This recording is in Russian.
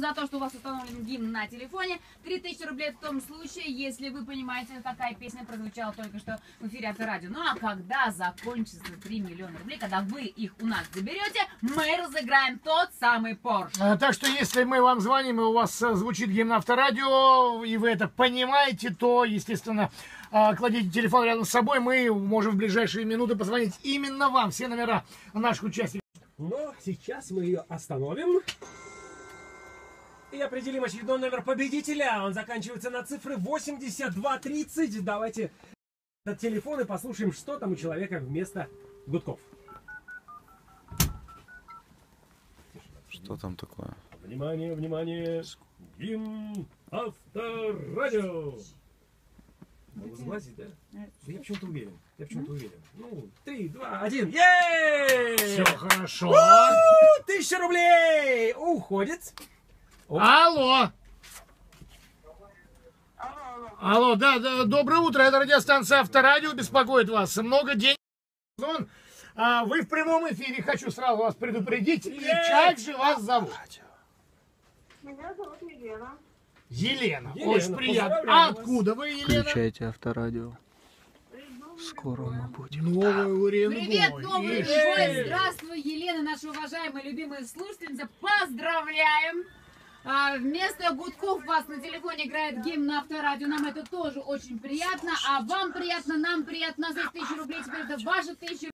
за то, что у вас установлен гимн на телефоне. 3000 рублей в том случае, если вы понимаете, какая песня прозвучала только что в эфире Авторадио. Ну а когда закончится 3 миллиона рублей, когда вы их у нас заберете, мы разыграем тот самый Порш. А, Так что если мы вам звоним, и у вас э, звучит гимн авторадио, и вы это понимаете, то, естественно, а, кладите телефон рядом с собой, мы можем в ближайшие минуты позвонить именно вам. Все номера наших участников. Но сейчас мы ее остановим. И определим очередной номер победителя. Он заканчивается на цифры 8230. Давайте этот телефон и послушаем, что там у человека вместо гудков. Что там такое? Внимание, внимание! Гимн Авторадио! Могу сглазить, да? Да Я почему-то уверен. Я почему-то уверен. Ну, три, два, один. Все Ей! хорошо. У, Тысяча рублей! Уходит. Алло. Алло, да, да, доброе утро, это радиостанция Авторадио, беспокоит вас. Много денег. А, вы в прямом эфире, хочу сразу вас предупредить. И как же вас зовут? Меня зовут Елена. Елена. Елена, Очень приятно. А откуда вы, Елена? Включайте авторадио. Скоро мы будем. Новый Уренгой. Привет, новый ты. Здравствуй, Елена, наша уважаемая, любимая слушательница. Поздравляем! А, вместо гудков вас на телефоне играет гимн на авторадио. Нам это тоже очень приятно. А вам приятно, нам приятно. За тысячу рублей теперь это ваши тысячи